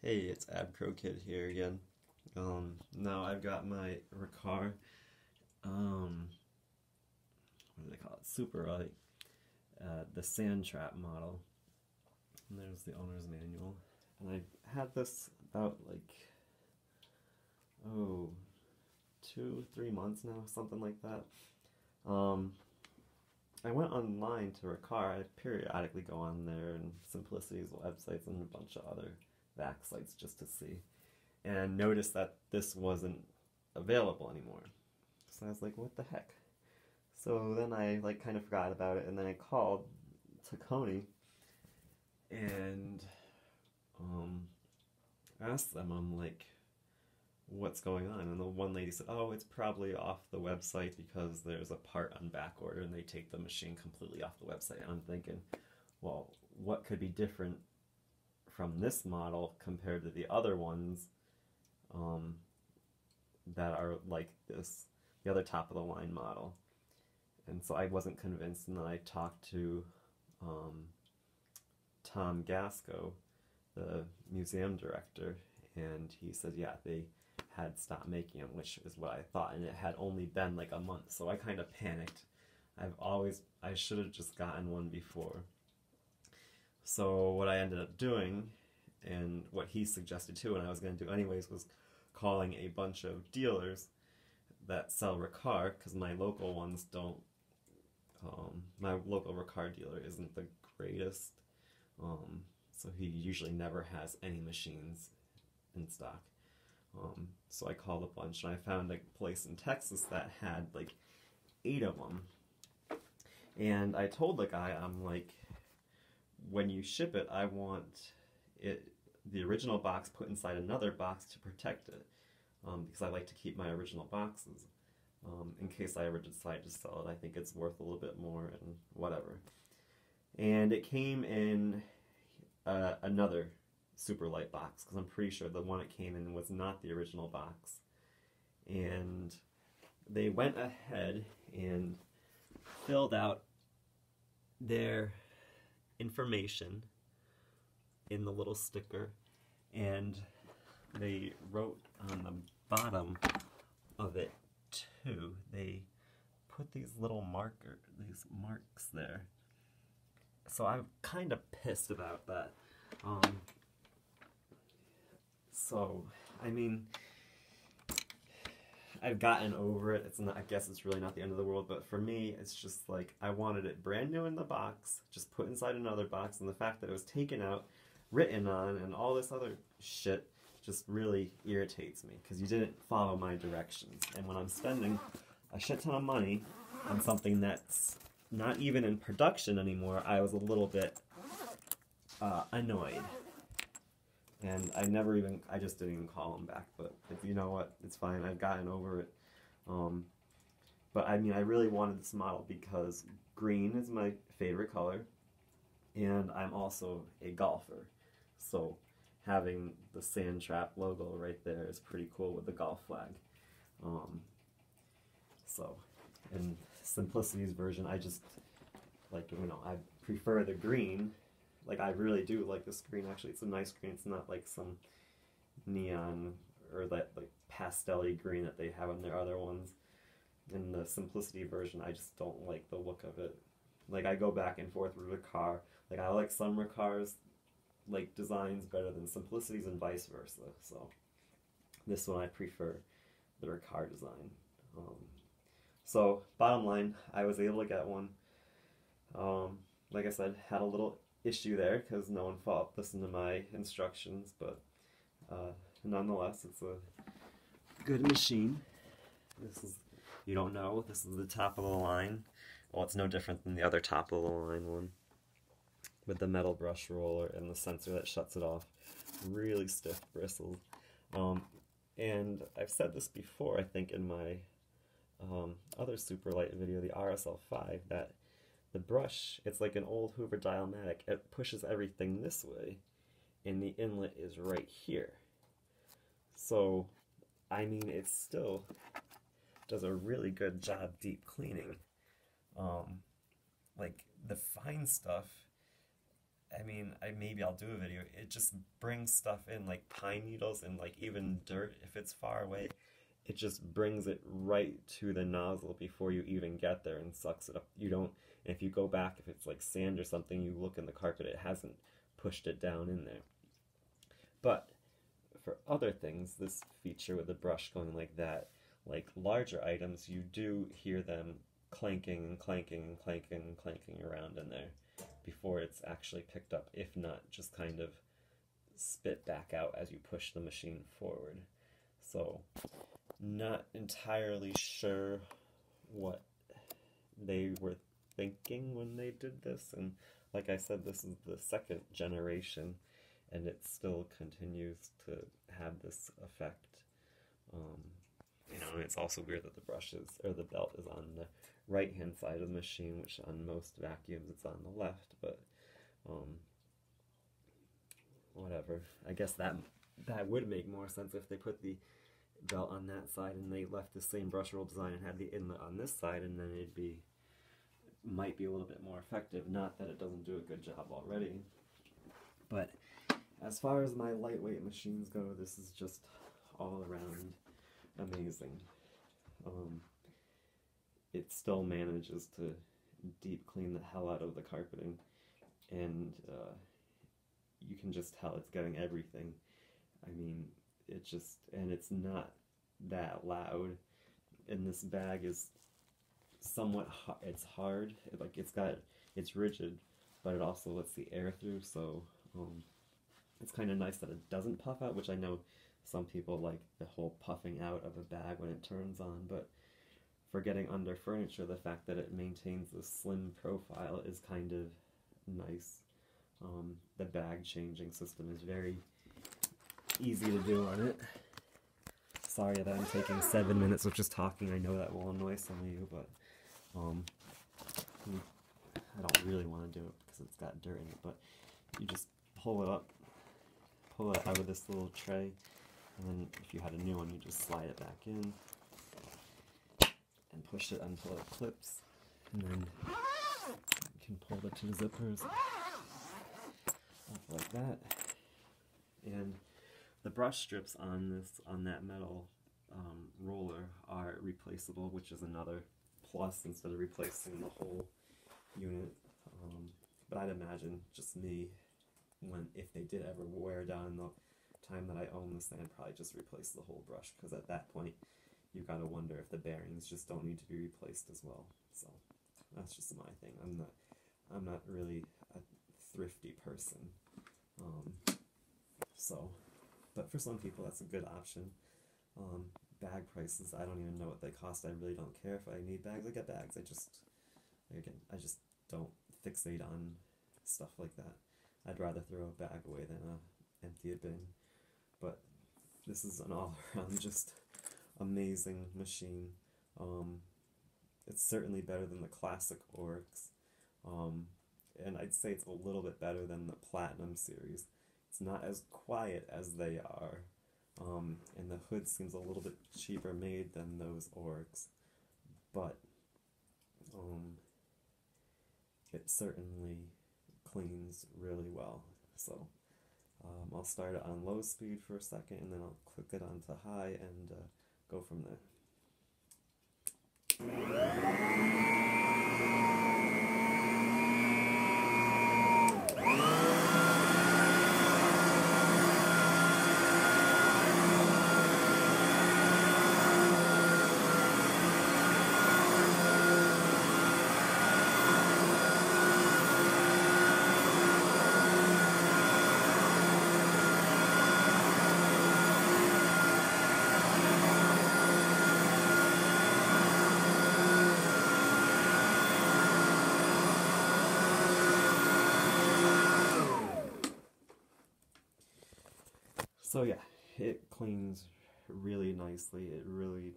Hey, it's Abcrokid here again. Um, now I've got my Riccar, um, what do they call it? SupraLite, uh, the Sand Trap model. And there's the owner's manual. And I've had this about like, oh, two, three months now, something like that. Um, I went online to Riccar. I periodically go on there and Simplicity's websites and a bunch of other vac sites just to see, and noticed that this wasn't available anymore. So I was like, what the heck? So then I like kind of forgot about it, and then I called to Tacony and um, asked them, I'm like, what's going on? And the one lady said, oh, it's probably off the website because there's a part on back order and they take the machine completely off the website. And I'm thinking, well, what could be different from this model compared to the other ones um, that are like this, the other top of the line model. And so I wasn't convinced, and then I talked to um, Tom Gasko, the museum director, and he said, yeah, they had stopped making them, which is what I thought, and it had only been like a month, so I kind of panicked. I've always, I should have just gotten one before. So what I ended up doing, and what he suggested too, and I was going to do anyways, was calling a bunch of dealers that sell Riccar, because my local ones don't, um, my local Riccar dealer isn't the greatest, um, so he usually never has any machines in stock. Um, so I called a bunch, and I found a place in Texas that had like eight of them. And I told the guy, I'm like, when you ship it, I want it the original box put inside another box to protect it, um, because I like to keep my original boxes. Um, in case I ever decide to sell it, I think it's worth a little bit more and whatever. And it came in uh, another SupraLite box because I'm pretty sure the one it came in was not the original box. And they went ahead and filled out their information in the little sticker and they wrote on the bottom of it too. They put these little marker these marks there. So I'm kind of pissed about that. Um, so I mean I've gotten over it. It's not. I guess it's really not the end of the world, but for me, it's just like I wanted it brand new in the box, just put inside another box, and the fact that it was taken out, written on, and all this other shit just really irritates me because you didn't follow my directions. And when I'm spending a shit ton of money on something that's not even in production anymore, I was a little bit uh, annoyed. And I never even, I just didn't even call him back. But if you know what, it's fine. I've gotten over it. Um, but I mean, I really wanted this model because green is my favorite color, and I'm also a golfer. So having the Sand Trap logo right there is pretty cool with the golf flag. Um, so, in Simplicity's version, I just like you know I prefer the green like I really do like this green. Actually, it's a nice green. It's not like some neon or that like pastelly green that they have in their other ones. In the simplicity version, I just don't like the look of it. Like I go back and forth with Riccar. Like I like some Riccar's like designs better than simplicities and vice versa. So this one I prefer the Riccar design. Um, so bottom line, I was able to get one. Um, like I said, had a little issue there because no one fought listened to my instructions, but uh, nonetheless, it's a good machine. This is, you don't know, this is the top of the line. Well, it's no different than the other top of the line one with the metal brush roller and the sensor that shuts it off. Really stiff bristles. Um, and I've said this before, I think, in my um, other SupraLite video, the RSL5, that the brush, it's like an old Hoover Dial-A-Matic. It pushes everything this way, and the inlet is right here. So, I mean, it still does a really good job deep cleaning. Um, like, the fine stuff, I mean, I maybe I'll do a video. It just brings stuff in like pine needles and like even dirt if it's far away. It just brings it right to the nozzle before you even get there and sucks it up. You don't. If you go back, if it's like sand or something, you look in the carpet. It hasn't pushed it down in there. But for other things, this feature with the brush going like that, like larger items, you do hear them clanking and clanking and clanking and clanking around in there before it's actually picked up, if not just kind of spit back out as you push the machine forward. So, not entirely sure what they were thinking when they did this, and like I said, this is the second generation, and it still continues to have this effect. Um, you know, it's also weird that the brushes or the belt is on the right hand side of the machine, which on most vacuums it's on the left, but um, whatever. I guess that that would make more sense if they put the belt on that side and they left the same brush roll design and had the inlet on this side, and then it'd be might be a little bit more effective. Not that it doesn't do a good job already, but as far as my lightweight machines go, this is just all around amazing. Um, it still manages to deep clean the hell out of the carpeting, and uh, you can just tell it's getting everything. I mean, it just and it's not that loud, and this bag is somewhat it's hard. Like it's got it's rigid, but it also lets the air through, so um, it's kind of nice that it doesn't puff out, which I know some people like the whole puffing out of a bag when it turns on, but for getting under furniture, the fact that it maintains the slim profile is kind of nice. Um, the bag changing system is very easy to do on it. Sorry that I'm taking seven minutes of just talking. I know that will annoy some of you, but um, I don't really want to do it because it's got dirt in it. But you just pull it up, pull it out of this little tray, and then if you had a new one, you just slide it back in and push it until it clips, and then you can pull the two zippers up like that. And the brush strips on this on that metal um, roller are replaceable, which is another plus instead of replacing the whole unit. Um, but I'd imagine just me when if they did ever wear down the time that I own this thing, I'd probably just replace the whole brush because at that point you gotta wonder if the bearings just don't need to be replaced as well. So that's just my thing. I'm not I'm not really a thrifty person. Um, so, but for some people that's a good option. Um, bag prices, I don't even know what they cost. I really don't care if I need bags. I get bags. I just again, I just don't fixate on stuff like that. I'd rather throw a bag away than a empty a bin. But this is an all around just amazing machine. Um, it's certainly better than the classic Oryx. Um, and I'd say it's a little bit better than the Platinum series. It's not as quiet as they are, um, and the hood seems a little bit cheaper made than those Oryx, but um, it certainly cleans really well. So um, I'll start it on low speed for a second, and then I'll click it onto high and uh, go from there. So yeah, it cleans really nicely. It really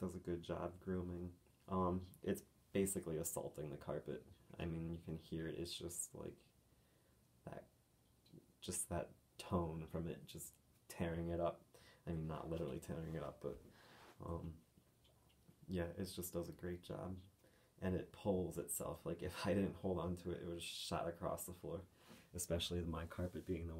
does a good job grooming. Um, it's basically assaulting the carpet. I mean, you can hear it. It's just like that, just that tone from it, just tearing it up. I mean, not literally tearing it up, but um, yeah, it just does a great job. And it pulls itself. Like if I didn't hold on to it, it would shot across the floor. especially my carpet being the